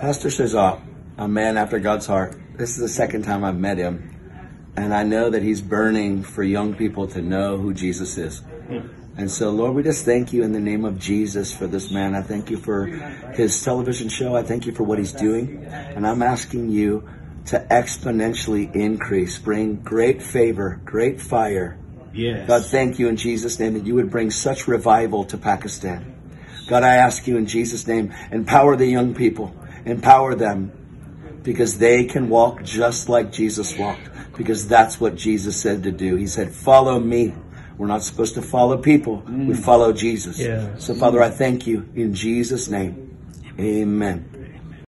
Pastor Shahzad, a man after God's heart. This is the second time I've met him. And I know that he's burning for young people to know who Jesus is. And so, Lord, we just thank you in the name of Jesus for this man. I thank you for his television show. I thank you for what he's doing. And I'm asking you to exponentially increase, bring great favor, great fire. Yes. God, thank you in Jesus' name that you would bring such revival to Pakistan. God, I ask you in Jesus' name, empower the young people, empower them because they can walk just like Jesus walked because that's what Jesus said to do. He said, follow me. We're not supposed to follow people. We mm. follow Jesus. Yeah. So Father, I thank you in Jesus' name. Amen.